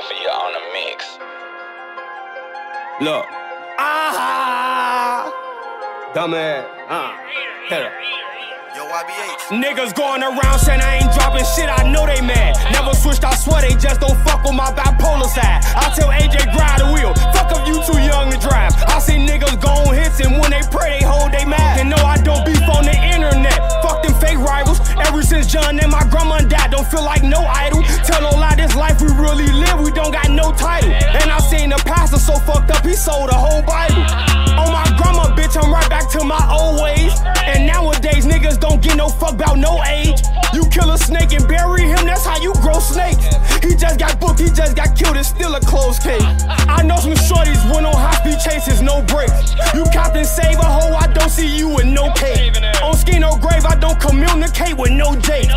Mafia on the mix. Look. Ah! Dumbass. Ah. Hit her. Yo, YBH. Niggas going around saying I ain't dropping shit, I know they mad. Never switched, I swear they just don't he sold a whole Bible. On my grandma, bitch, I'm right back to my old ways. And nowadays, niggas don't get no fuck about no age. You kill a snake and bury him, that's how you grow snakes. He just got booked, he just got killed, it's still a closed case. I know some shorties went on high speed chases, no brakes. You Captain Save a hoe, I don't see you with no cake. On Skino Grave, I don't communicate with no Jake.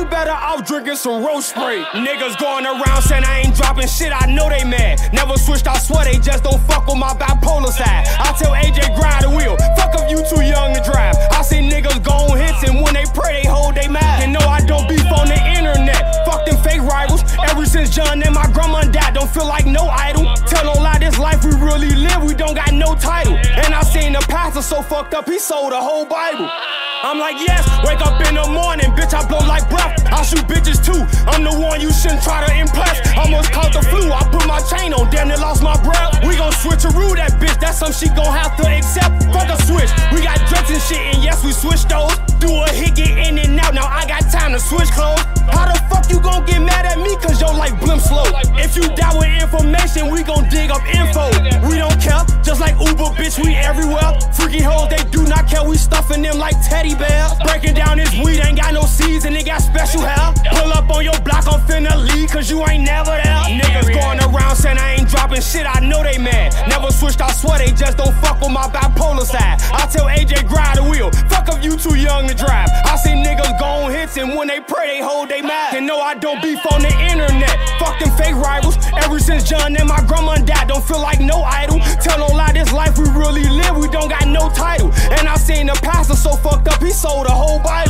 You fuck with 12, you better off drinking some rose spray. Niggas going around saying I ain't dropping shit, I know they mad. Never switched, I swear they just don't fuck with my bipolar side. I tell AJ grind the wheel, fuck if you too young to drive. I see niggas gon' hits and when they pray they hold they mad. And no, I don't beef on the internet. Fuck them fake rivals. Ever since John and my grandma died, don't feel like no idol. Tell no lie, this life we really live, we don't got no title. And I seen the pastor so fucked up, he sold the whole Bible. I'm like, yes, wake up in the morning, bitch, I blow like breath. I shoot bitches too. I'm the one you shouldn't try to impress. Almost caught the flu, I put my chain on, damn near lost my breath. We gon' rule that bitch, that's something she gon' have to accept. Fuck a switch, we got dreads and shit, and yes, we switch those. Do a hit, get in and out, now I got time to switch clothes. How the fuck you gon' get mad at me, cause your life blimp slow? If you die with information, we gon' dig up info. Don't like Uber, bitch, we everywhere. Freaky hoes, they do not care, we stuffing them like teddy bears. Breaking down this weed, ain't got no seeds and it got special hair. Pull up on your block, I'm finna leave, cause you ain't never there. Niggas going around saying I ain't dropping shit, I know they mad. Never switched, I swear they just don't fuck with my bipolar side. I tell AJ grind the wheel, fuck up, you too young to drive. I see niggas gon' hits and when they pray they hold they mouth. And no, I don't beef on the internet. Fuck them fake rivals. Ever since John and my grandma title. And I seen the pastor so fucked up, he sold a whole Bible.